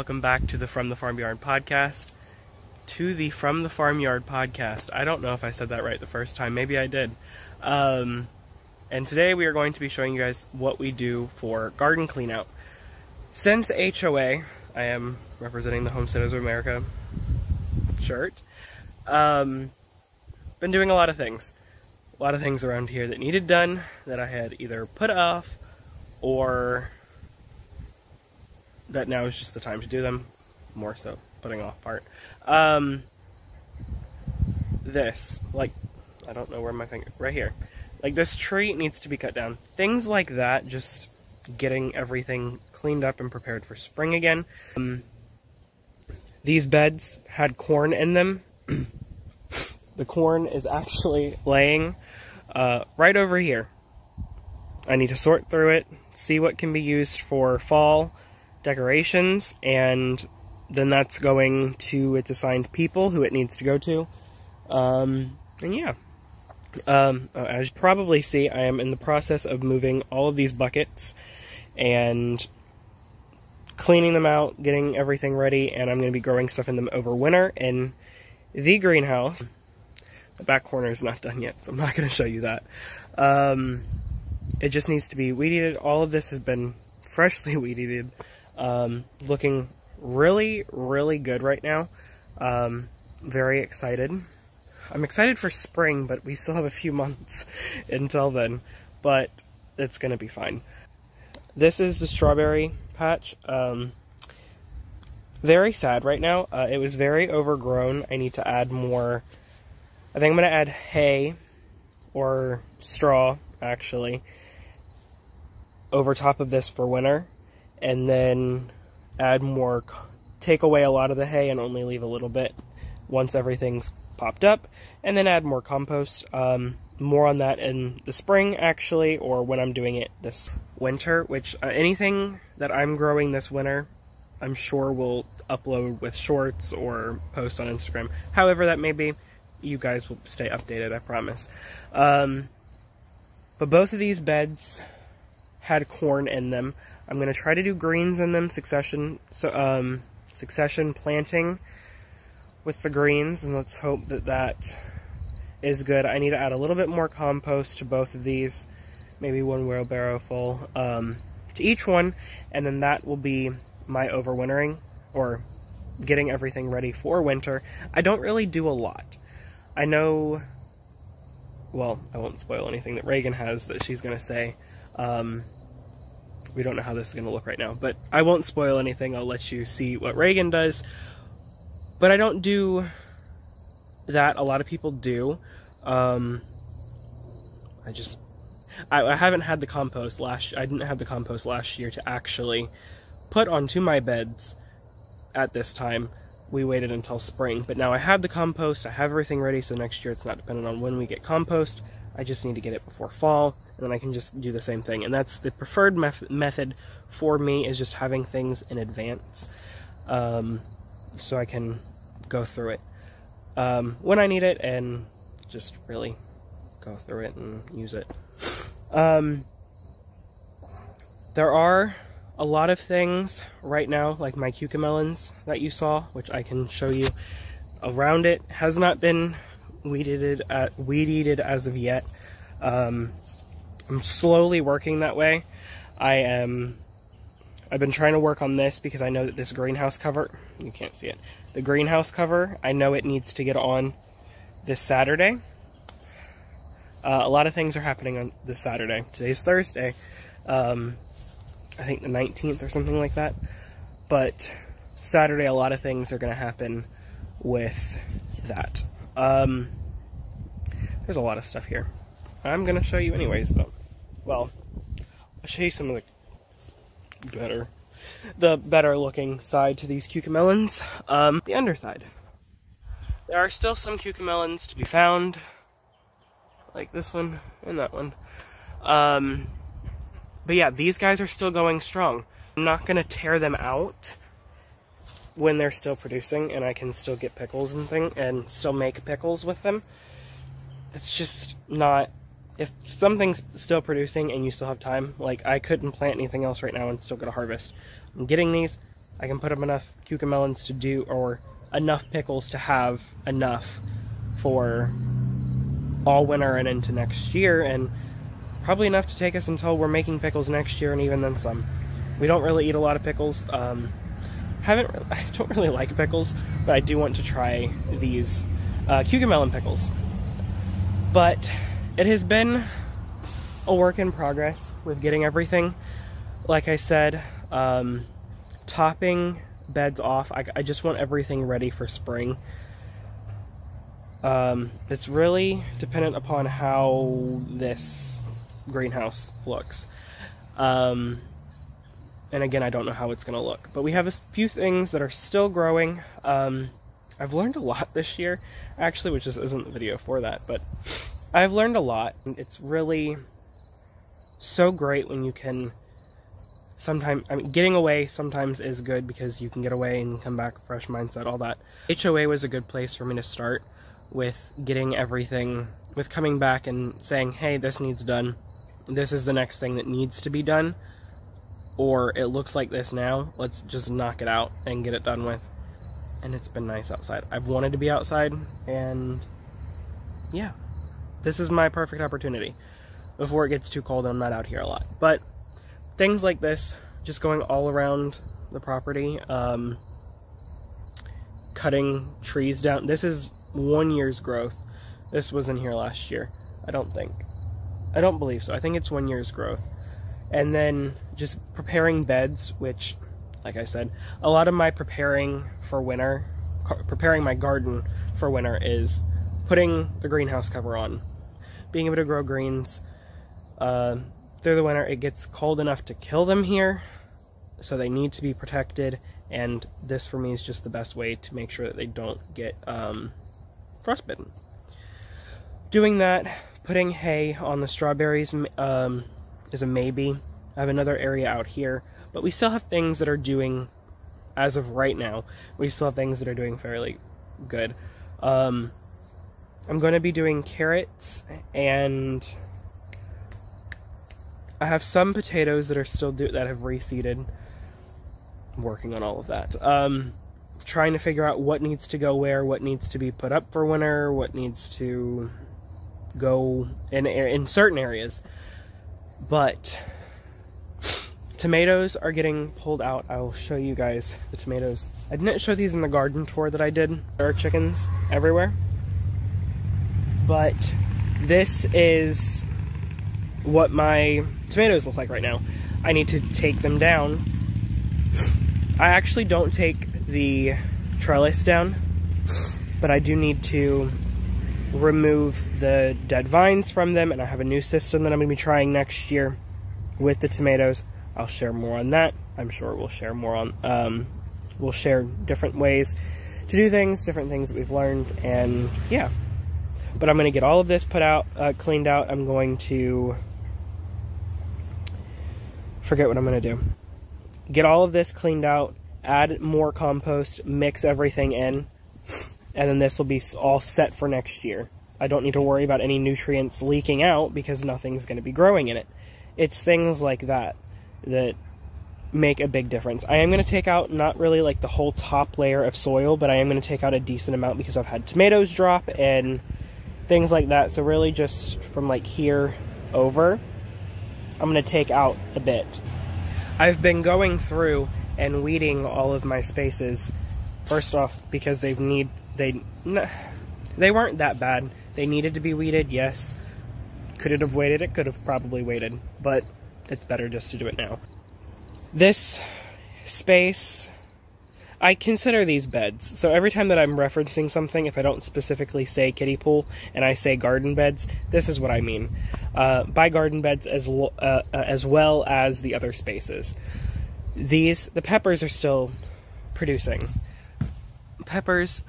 welcome back to the From the Farmyard podcast. To the From the Farmyard podcast. I don't know if I said that right the first time. Maybe I did. Um, and today we are going to be showing you guys what we do for garden cleanout. Since HOA, I am representing the Homesteaders of America shirt. Um, been doing a lot of things. A lot of things around here that needed done that I had either put off or that now is just the time to do them. More so, putting off part. Um, this, like, I don't know where my finger, right here. Like, this tree needs to be cut down. Things like that, just getting everything cleaned up and prepared for spring again. Um, these beds had corn in them. the corn is actually laying uh, right over here. I need to sort through it, see what can be used for fall, decorations, and then that's going to its assigned people who it needs to go to. Um, and yeah. Um, as you probably see, I am in the process of moving all of these buckets and cleaning them out, getting everything ready, and I'm going to be growing stuff in them over winter in the greenhouse. The back corner is not done yet, so I'm not going to show you that. Um, it just needs to be weed eated. All of this has been freshly weed eated. Um, looking really, really good right now. Um, very excited. I'm excited for spring, but we still have a few months until then. But it's going to be fine. This is the strawberry patch. Um, very sad right now. Uh, it was very overgrown. I need to add more. I think I'm going to add hay or straw, actually, over top of this for winter and then add more, take away a lot of the hay and only leave a little bit once everything's popped up, and then add more compost. Um, more on that in the spring, actually, or when I'm doing it this winter, which uh, anything that I'm growing this winter, I'm sure will upload with shorts or post on Instagram. However that may be, you guys will stay updated, I promise. Um, but both of these beds had corn in them. I'm going to try to do greens in them, succession, so, um, succession planting with the greens, and let's hope that that is good. I need to add a little bit more compost to both of these, maybe one wheelbarrow full um, to each one, and then that will be my overwintering, or getting everything ready for winter. I don't really do a lot. I know, well, I won't spoil anything that Reagan has that she's going to say. Um, we don't know how this is going to look right now, but I won't spoil anything. I'll let you see what Reagan does. But I don't do that. A lot of people do. Um, I just, I, I haven't had the compost last, I didn't have the compost last year to actually put onto my beds at this time. We waited until spring, but now I have the compost, I have everything ready, so next year it's not dependent on when we get compost. I just need to get it before fall, and then I can just do the same thing. And that's the preferred method for me is just having things in advance, um, so I can go through it um, when I need it and just really go through it and use it. Um, there are a lot of things right now, like my cucamelons that you saw, which I can show you around it, has not been weeded at weed eated as of yet. Um, I'm slowly working that way. I am. I've been trying to work on this because I know that this greenhouse cover, you can't see it, the greenhouse cover, I know it needs to get on this Saturday. Uh, a lot of things are happening on this Saturday. Today's Thursday. Um, I think the 19th or something like that. But Saturday, a lot of things are going to happen with that. Um, there's a lot of stuff here. I'm going to show you anyways, though. Well, I'll show you some of the better, the better looking side to these cucamelons. Um, the underside. There are still some cucamelons to be found, like this one and that one. Um, but yeah, these guys are still going strong. I'm not going to tear them out when they're still producing and I can still get pickles and thing and still make pickles with them. It's just not if something's still producing and you still have time, like I couldn't plant anything else right now and still get a harvest. I'm getting these, I can put up enough cucamelons to do, or enough pickles to have enough for all winter and into next year, and probably enough to take us until we're making pickles next year and even then some. We don't really eat a lot of pickles. Um, haven't I don't really like pickles, but I do want to try these uh, cucamelon pickles. But it has been a work in progress with getting everything. Like I said, um, topping beds off. I, I, just want everything ready for spring. Um, it's really dependent upon how this greenhouse looks. Um, and again, I don't know how it's going to look. But we have a few things that are still growing. Um, I've learned a lot this year, actually, which just isn't the video for that. But I've learned a lot. And it's really so great when you can sometimes I mean getting away sometimes is good because you can get away and come back fresh mindset all that HOA was a good place for me to start with getting everything with coming back and saying hey this needs done this is the next thing that needs to be done or it looks like this now let's just knock it out and get it done with and it's been nice outside I've wanted to be outside and yeah this is my perfect opportunity before it gets too cold I'm not out here a lot but things like this, just going all around the property, um, cutting trees down. This is one year's growth. This was in here last year. I don't think. I don't believe so. I think it's one year's growth. And then just preparing beds, which, like I said, a lot of my preparing for winter, preparing my garden for winter is putting the greenhouse cover on, being able to grow greens, uh, through the winter it gets cold enough to kill them here so they need to be protected and this for me is just the best way to make sure that they don't get um, frostbitten. Doing that putting hay on the strawberries um, is a maybe I have another area out here but we still have things that are doing as of right now we still have things that are doing fairly good um, I'm going to be doing carrots and I have some potatoes that are still do that have reseeded. I'm working on all of that. Um, trying to figure out what needs to go where, what needs to be put up for winter, what needs to go in in certain areas. But tomatoes are getting pulled out. I'll show you guys the tomatoes. I didn't show these in the garden tour that I did. There are chickens everywhere. But this is what my tomatoes look like right now. I need to take them down. I actually don't take the trellis down, but I do need to remove the dead vines from them, and I have a new system that I'm going to be trying next year with the tomatoes. I'll share more on that. I'm sure we'll share more on, um, we'll share different ways to do things, different things that we've learned, and yeah. But I'm going to get all of this put out, uh, cleaned out. I'm going to forget what I'm going to do. Get all of this cleaned out, add more compost, mix everything in, and then this will be all set for next year. I don't need to worry about any nutrients leaking out because nothing's going to be growing in it. It's things like that that make a big difference. I am going to take out not really like the whole top layer of soil, but I am going to take out a decent amount because I've had tomatoes drop and things like that. So really just from like here over, I'm going to take out a bit. I've been going through and weeding all of my spaces. First off, because they need, they, they weren't that bad. They needed to be weeded, yes. Could it have waited? It could have probably waited, but it's better just to do it now. This space I consider these beds. So every time that I'm referencing something, if I don't specifically say kiddie pool and I say garden beds, this is what I mean. Uh, by garden beds as uh, uh, as well as the other spaces. These the peppers are still producing. Peppers.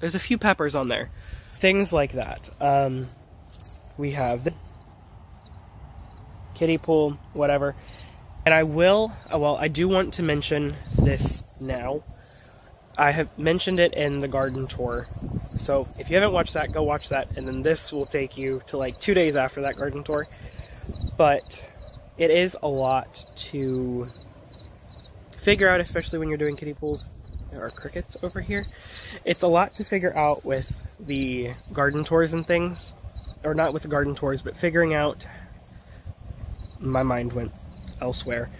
There's a few peppers on there. Things like that. Um, we have the kiddie pool, whatever. And I will, uh, well, I do want to mention this now. I have mentioned it in the garden tour. So if you haven't watched that, go watch that. And then this will take you to like two days after that garden tour. But it is a lot to figure out, especially when you're doing kiddie pools. There are crickets over here. It's a lot to figure out with the garden tours and things. Or not with the garden tours, but figuring out. My mind went elsewhere.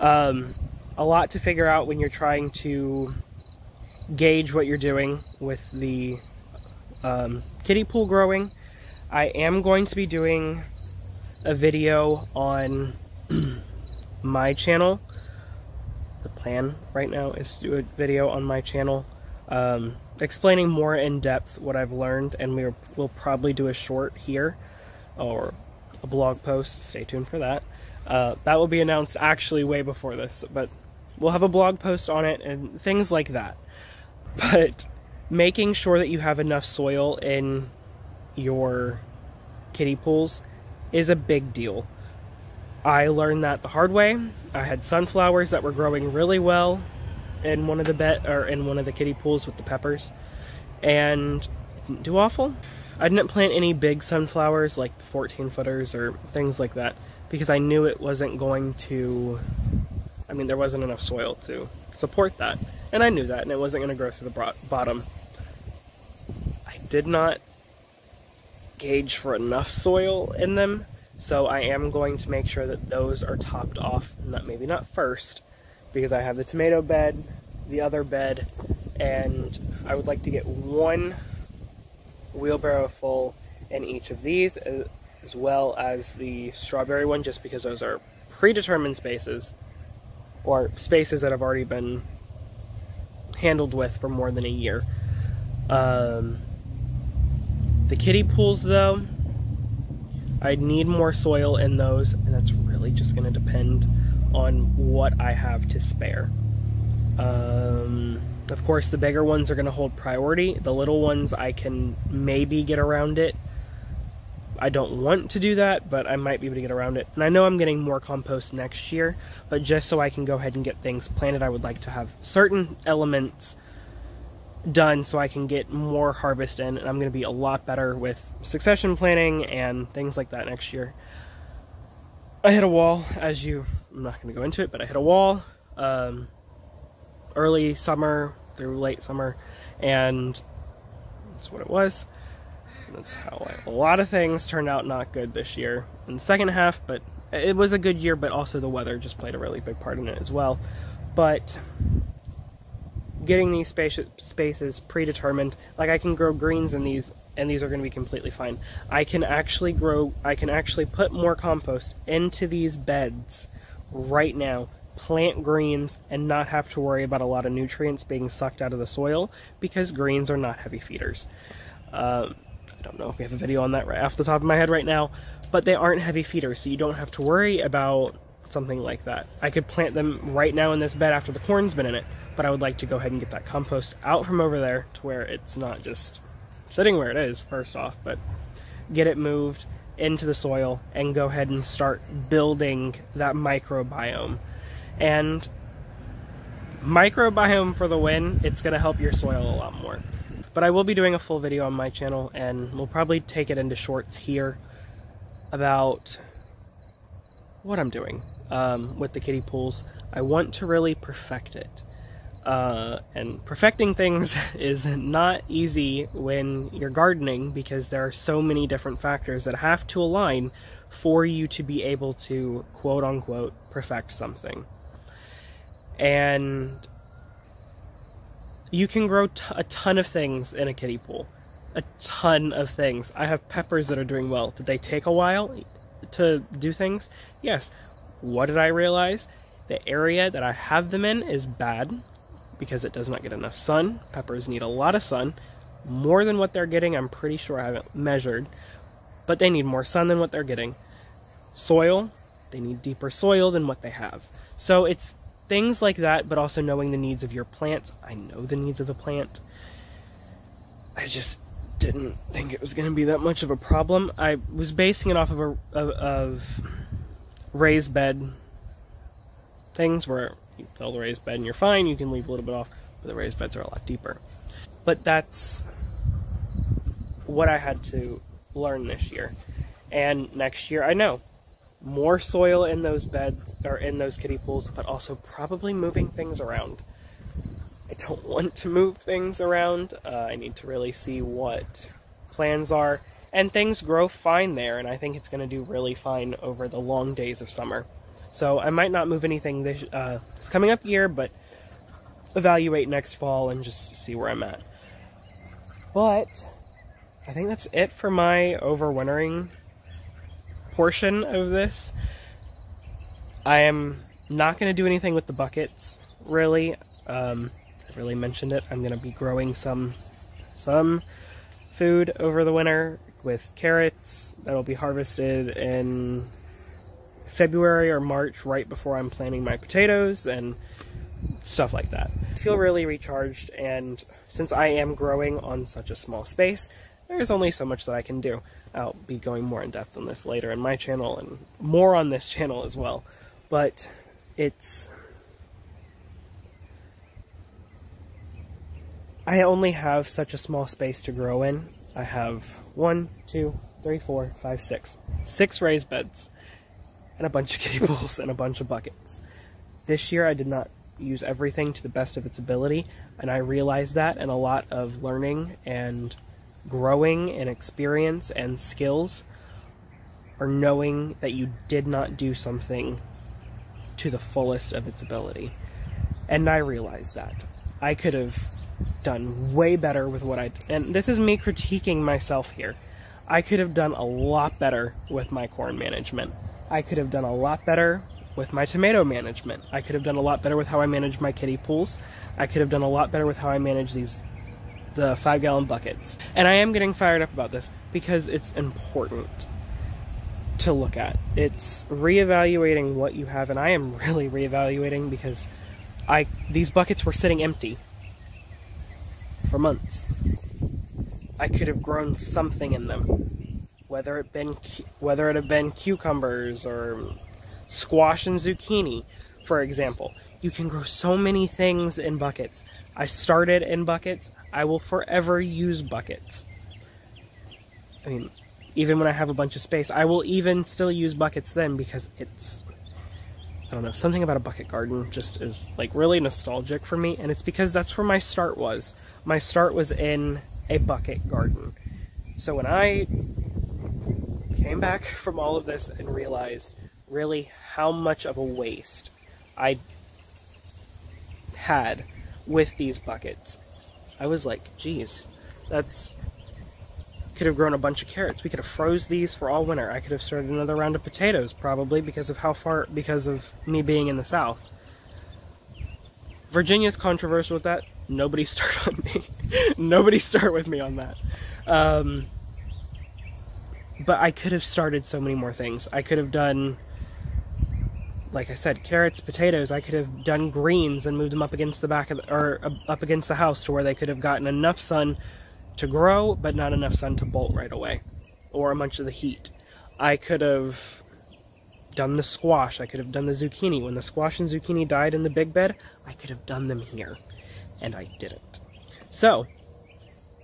Um, a lot to figure out when you're trying to gauge what you're doing with the um, kiddie pool growing. I am going to be doing a video on my channel. Plan right now is to do a video on my channel um, explaining more in depth what I've learned, and we will probably do a short here or a blog post. Stay tuned for that. Uh, that will be announced actually way before this, but we'll have a blog post on it and things like that. But making sure that you have enough soil in your kiddie pools is a big deal. I learned that the hard way. I had sunflowers that were growing really well in one of the bet or in one of the kiddie pools with the peppers, and didn't do awful. I didn't plant any big sunflowers like the 14 footers or things like that because I knew it wasn't going to. I mean, there wasn't enough soil to support that, and I knew that, and it wasn't going to grow to the bottom. I did not gauge for enough soil in them so I am going to make sure that those are topped off, not maybe not first, because I have the tomato bed, the other bed, and I would like to get one wheelbarrow full in each of these, as well as the strawberry one, just because those are predetermined spaces, or spaces that have already been handled with for more than a year. Um, the kiddie pools, though, I need more soil in those, and that's really just going to depend on what I have to spare. Um, of course, the bigger ones are going to hold priority. The little ones, I can maybe get around it. I don't want to do that, but I might be able to get around it. And I know I'm getting more compost next year, but just so I can go ahead and get things planted, I would like to have certain elements done so I can get more harvest in and I'm going to be a lot better with succession planning and things like that next year. I hit a wall, as you, I'm not going to go into it, but I hit a wall um, early summer through late summer and that's what it was. That's how I, a lot of things turned out not good this year in the second half, but it was a good year, but also the weather just played a really big part in it as well. But getting these space, spaces predetermined. Like I can grow greens in these and these are going to be completely fine. I can actually grow, I can actually put more compost into these beds right now, plant greens, and not have to worry about a lot of nutrients being sucked out of the soil because greens are not heavy feeders. Um, I don't know if we have a video on that right off the top of my head right now, but they aren't heavy feeders, so you don't have to worry about something like that. I could plant them right now in this bed after the corn's been in it, but I would like to go ahead and get that compost out from over there to where it's not just sitting where it is, first off, but get it moved into the soil and go ahead and start building that microbiome. And microbiome for the win, it's going to help your soil a lot more. But I will be doing a full video on my channel and we'll probably take it into shorts here about what I'm doing um, with the kiddie pools. I want to really perfect it. Uh, and perfecting things is not easy when you're gardening because there are so many different factors that have to align for you to be able to quote unquote perfect something. And you can grow a ton of things in a kiddie pool. A ton of things. I have peppers that are doing well. Did they take a while to do things? Yes. What did I realize? The area that I have them in is bad because it does not get enough sun. Peppers need a lot of sun, more than what they're getting. I'm pretty sure I haven't measured, but they need more sun than what they're getting. Soil, they need deeper soil than what they have. So it's things like that, but also knowing the needs of your plants. I know the needs of the plant. I just didn't think it was going to be that much of a problem. I was basing it off of a of, of raised bed things where you fill the raised bed and you're fine, you can leave a little bit off, but the raised beds are a lot deeper. But that's what I had to learn this year. And next year, I know more soil in those beds or in those kiddie pools, but also probably moving things around. I don't want to move things around. Uh, I need to really see what plans are. And things grow fine there, and I think it's going to do really fine over the long days of summer. So I might not move anything this, uh, this coming up year, but evaluate next fall and just see where I'm at. But I think that's it for my overwintering portion of this. I am not going to do anything with the buckets, really. Um, I've really mentioned it. I'm going to be growing some some food over the winter with carrots that'll be harvested in February or March, right before I'm planting my potatoes and stuff like that. I feel really recharged, and since I am growing on such a small space, there's only so much that I can do. I'll be going more in depth on this later in my channel and more on this channel as well. But it's... I only have such a small space to grow in. I have one, two, three, four, five, six. Six raised beds and a bunch of pools and a bunch of buckets. This year I did not use everything to the best of its ability, and I realized that and a lot of learning and growing in experience and skills are knowing that you did not do something to the fullest of its ability. And I realized that. I could have done way better with what I and this is me critiquing myself here. I could have done a lot better with my corn management. I could have done a lot better with my tomato management. I could have done a lot better with how I manage my kiddie pools. I could have done a lot better with how I manage these the five gallon buckets. And I am getting fired up about this because it's important to look at. It's reevaluating what you have, and I am really reevaluating because I these buckets were sitting empty for months. I could have grown something in them, whether it been whether it had been cucumbers or squash and zucchini, for example. You can grow so many things in buckets. I started in buckets. I will forever use buckets. I mean, even when I have a bunch of space, I will even still use buckets then because it's, I don't know, something about a bucket garden just is like really nostalgic for me. And it's because that's where my start was. My start was in a bucket garden. So when I came back from all of this and realized really how much of a waste I had with these buckets. I was like, geez, that's could have grown a bunch of carrots. We could have froze these for all winter. I could have started another round of potatoes probably because of how far because of me being in the south. Virginia's controversial with that. Nobody start on me. Nobody start with me on that. Um, but I could have started so many more things. I could have done like I said, carrots, potatoes, I could have done greens and moved them up against the back of the, or up against the house to where they could have gotten enough sun to grow, but not enough sun to bolt right away, or a bunch of the heat. I could have done the squash, I could have done the zucchini. When the squash and zucchini died in the big bed, I could have done them here, and I didn't. So,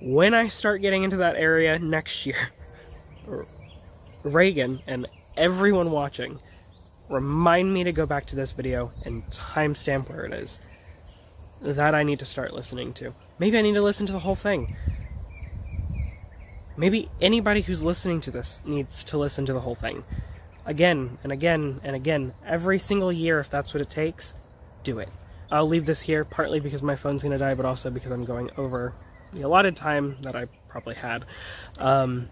when I start getting into that area next year, Reagan and everyone watching, remind me to go back to this video and timestamp where it is. That I need to start listening to. Maybe I need to listen to the whole thing. Maybe anybody who's listening to this needs to listen to the whole thing. Again and again and again, every single year if that's what it takes, do it. I'll leave this here, partly because my phone's to die, but also because I'm going over the allotted time that I probably had. Um,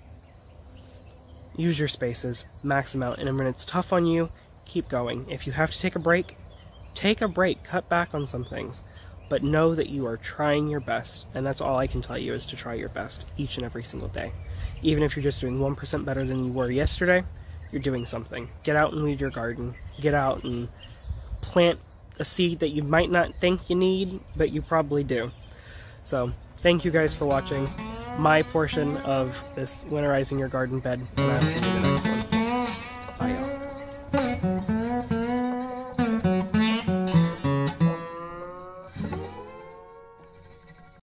use your spaces, max them out, and when it's tough on you, keep going. If you have to take a break, take a break, cut back on some things. But know that you are trying your best, and that's all I can tell you is to try your best each and every single day. Even if you're just doing 1% better than you were yesterday, you're doing something. Get out and weed your garden. Get out and plant a seed that you might not think you need, but you probably do. So, thank you guys for watching my portion of this winterizing your garden bed, and I'll see you the next one.